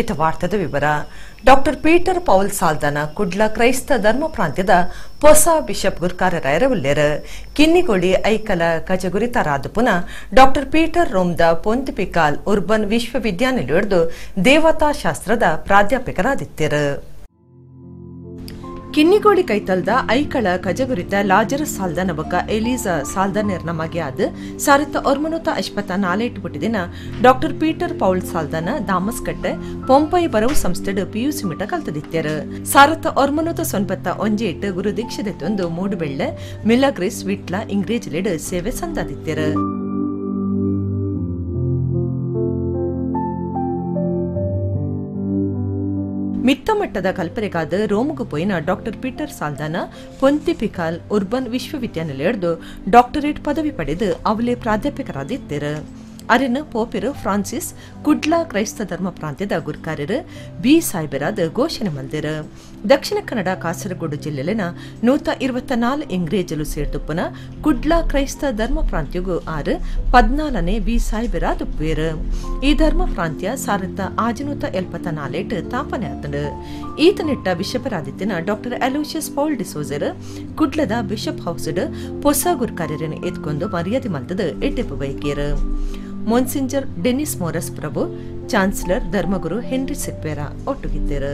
ಇತ ವಾರ್ತೆದ ವಿವರ. Doctor Peter Paul Saldanha Kudla ಕ್ರೈಸ್ತ ಧರ್ಮ ಪ್ರಾಂತ್ಯದ ಹೊಸ ಬಿಷಪ್ ಗುರ್ಕಾರರಾಯರ ಉಲ್ಲೇರ ಕಿನ್ನಿಗೊಳಿ ಐಕಲ ಕಜಗುರಿತರಾದ ಪುನ ಡಾಕ್ಟರ್ ಪೀಟರ್ ರೋಮ್ದ ಪೊಂತಿಪಿಕಾಲ್ ಉರ್ಬನ್ ವಿಶ್ವವಿದ್ಯಾನಿಲಯದ ದೇವತಾ ಶಾಸ್ತ್ರದ ಪ್ರಾಧ್ಯಾಪಕರಾದಿತ್ಯರು ಕಿನ್ನಿಗೋಳಿ ಕೈತಲ್ದ ಐಕಳ ಕಜಗುರಿತ ಲಾಜರಸ್ ಸಾಲ್ದನ ಬೊಕ್ಕ ಎಲೀಸಾ ಸಾಲ್ದನೆರ್ ನಮಗೆ ಆದ್ ಸಾರಿತ ಒರ್ಮನುತ ಅಶ್ಪತ ನಾಲೆಟ್ ಬಿಟ್ಟಿದಿನ doctor Peter Paul Saldanha Damaskatte Pompei ಬರವು ಸಂಸ್ಥೆಡ್ ಪಿಯುಸಿ ಮಿಟ ಕಲ್ತದಿತ್ಯರು ಸಾರತ ಒರ್ಮನುತ ಸೊನ್ಪತ್ತ ಒಂಜೇಟ್ ಗುರು ಮೂಡು ಮೂಡುಬೆಳ್ಳೆ ಮಿಲಗ್ರಿಸ್ ವಿಟ್ಲ ಇಂಗ್ರೇಜ್ ಲೇಡ್ ಸೇವೆ ಸಂದಾದಿತ್ಯರು ಮಿತ್ತ ಮಟ್ಟದ ಕಲ್ಪನೆಗಾದ ರೋಮುಗು ಪೋಯಿನ doctor Peter Saldanha pontifical Urban ವಿಶ್ವವಿದ್ಯಾನಿಲಯದ ಡಾಕ್ಟರೇಟ್ ಪದವಿ ಪಡೆದು ಅವಲೇ ಪ್ರಾಧ್ಯಾಪಕರಾದಿದ್ದರು ಅರಿನ ಪೋಪಿರು ಫ್ರಾನ್ಸಿಸ್ ಕುಡ್ಲಾ ಕ್ರೈಸ್ತ ಧರ್ಮ ಪ್ರಾಂತ್ಯದ ಗುರ್ಕಾರರು ಬಿ ಸಾಹೇಬರಾದ ಘೋಷಣೆ ಮಂದಿರ. ದಕ್ಷಿಣ ಕನ್ನಡ ಕಾಸರಗೋಡು ಜಿಲ್ಲೆಲೆನ ನೂತ ಇರುವತ್ತ ನಾಲ್ ಸೇರ್ದುಪ್ಪನ ಕುಡ್ಲಾ ಕ್ರೈಸ್ತ ಧರ್ಮ ಪ್ರಾಂತ್ಯಗೂ ಆರು ಪದ್ನಾಲನೇ ಬಿ ಸಾಹೇಬರಾದ ಉಪ್ಪೇರು ಈ ಧರ್ಮ ಪ್ರಾಂತ್ಯ ಸಾರತ್ತ ಆಜನೂತ ಎಲ್ಪತ್ತ ನಾಲೇಟ್ ತಾಪನೆ ಆತಂಡು. ಈತನಿಟ್ಟ ಬಿಷಪರಾದಿತ್ಯನ ಡಾಕ್ಟರ್ ಅಲೋಷಿಯಸ್ ಪೌಲ್ ಡಿಸೋಜರ್ ಕುಡ್ಲದ ಬಿಷಪ್ ಹೌಸ್ಡ್ ಹೊಸ ಗುರ್ಕಾರ್ಯರನ್ನು ಎತ್ಕೊಂಡು ಮರ್ಯಾದೆ ಮಲ್ತದ ಎಟ್ಟೆಪ್ಪು ಬೈಕೇರು monsignor Denis Moras Prabhu chancellor ಧರ್ಮಗುರು Henry Sequeira ಒಟ್ಟುಗಿದ್ದರು.